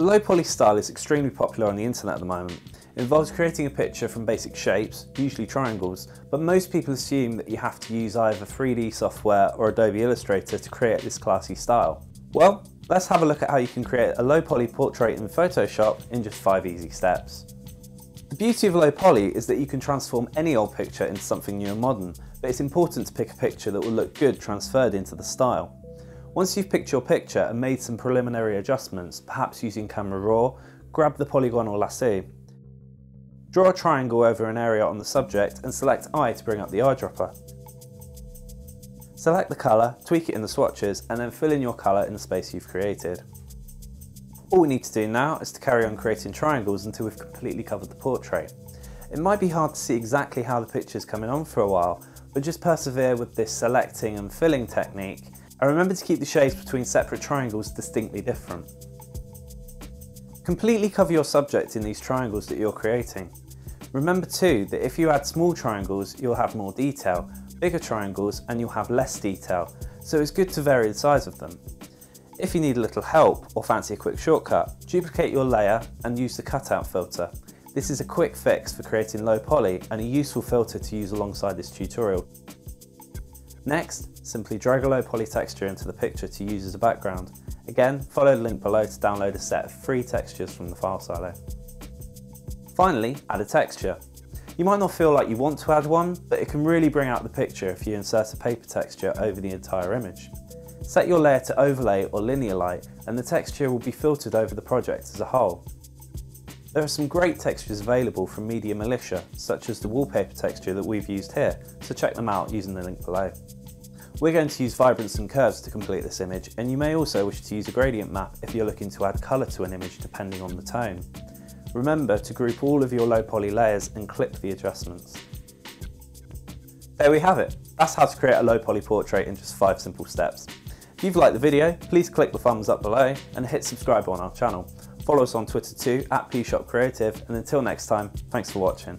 Low poly style is extremely popular on the internet at the moment. It involves creating a picture from basic shapes, usually triangles, but most people assume that you have to use either 3D software or Adobe Illustrator to create this classy style. Well, let's have a look at how you can create a low poly portrait in Photoshop in just 5 easy steps. The beauty of low poly is that you can transform any old picture into something new and modern, but it's important to pick a picture that will look good transferred into the style. Once you've picked your picture and made some preliminary adjustments, perhaps using Camera Raw, grab the polygonal lasso. Draw a triangle over an area on the subject and select I to bring up the eyedropper. Select the colour, tweak it in the swatches and then fill in your colour in the space you've created. All we need to do now is to carry on creating triangles until we've completely covered the portrait. It might be hard to see exactly how the picture is coming on for a while, but just persevere with this selecting and filling technique remember to keep the shades between separate triangles distinctly different. Completely cover your subject in these triangles that you're creating. Remember too that if you add small triangles you'll have more detail, bigger triangles and you'll have less detail, so it's good to vary the size of them. If you need a little help or fancy a quick shortcut, duplicate your layer and use the cutout filter. This is a quick fix for creating low poly and a useful filter to use alongside this tutorial. Next, simply drag a low poly texture into the picture to use as a background. Again, follow the link below to download a set of free textures from the FileSilo. Finally, add a texture. You might not feel like you want to add one, but it can really bring out the picture if you insert a paper texture over the entire image. Set your layer to overlay or linear light and the texture will be filtered over the project as a whole. There are some great textures available from Media Militia, such as the wallpaper texture that we've used here, so check them out using the link below. We're going to use vibrance and curves to complete this image, and you may also wish to use a gradient map if you're looking to add colour to an image depending on the tone. Remember to group all of your low poly layers and clip the adjustments. There we have it. That's how to create a low poly portrait in just 5 simple steps. If you've liked the video, please click the thumbs up below and hit subscribe on our channel. Follow us on Twitter too, at PShopCreative, and until next time, thanks for watching.